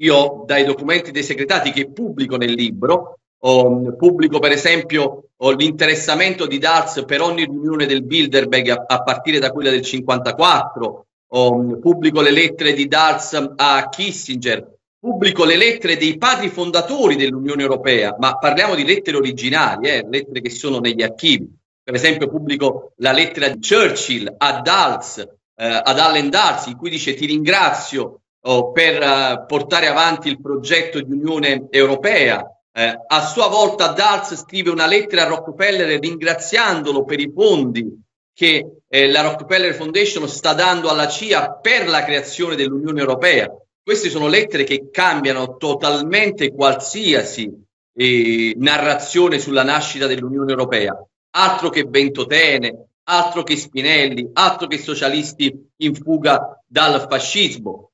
Io dai documenti dei segretati che pubblico nel libro, oh, pubblico per esempio oh, l'interessamento di Dals per ogni riunione del Bilderberg a, a partire da quella del 54, oh, pubblico le lettere di Dals a Kissinger, pubblico le lettere dei padri fondatori dell'Unione Europea, ma parliamo di lettere originali, eh, lettere che sono negli archivi. Per esempio pubblico la lettera di Churchill a Dals, eh, ad Allen Dals, in cui dice ti ringrazio oh, per uh, portare avanti il progetto di Unione Europea. Eh, a sua volta Dals scrive una lettera a Rockefeller ringraziandolo per i fondi che eh, la Rockefeller Foundation sta dando alla CIA per la creazione dell'Unione Europea. Queste sono lettere che cambiano totalmente qualsiasi eh, narrazione sulla nascita dell'Unione Europea. Altro che Ventotene, altro che Spinelli, altro che socialisti in fuga dal fascismo.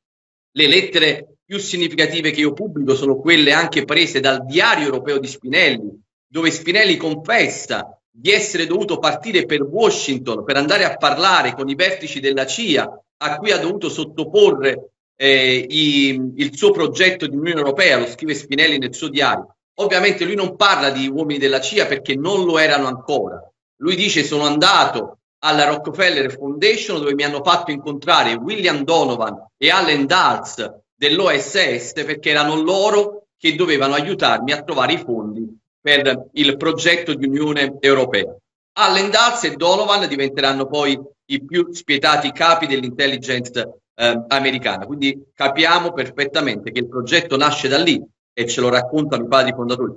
Le lettere più significative che io pubblico sono quelle anche prese dal diario europeo di Spinelli, dove Spinelli confessa di essere dovuto partire per Washington per andare a parlare con i vertici della CIA, a cui ha dovuto sottoporre eh, i, il suo progetto di Unione Europea, lo scrive Spinelli nel suo diario. Ovviamente lui non parla di uomini della CIA perché non lo erano ancora. Lui dice sono andato alla Rockefeller Foundation dove mi hanno fatto incontrare William Donovan e Allen Dulles dell'OSS perché erano loro che dovevano aiutarmi a trovare i fondi per il progetto di Unione Europea. Allen Dulles e Donovan diventeranno poi i più spietati capi dell'intelligence eh, americana. Quindi capiamo perfettamente che il progetto nasce da lì e ce lo raccontano i padri fondatori.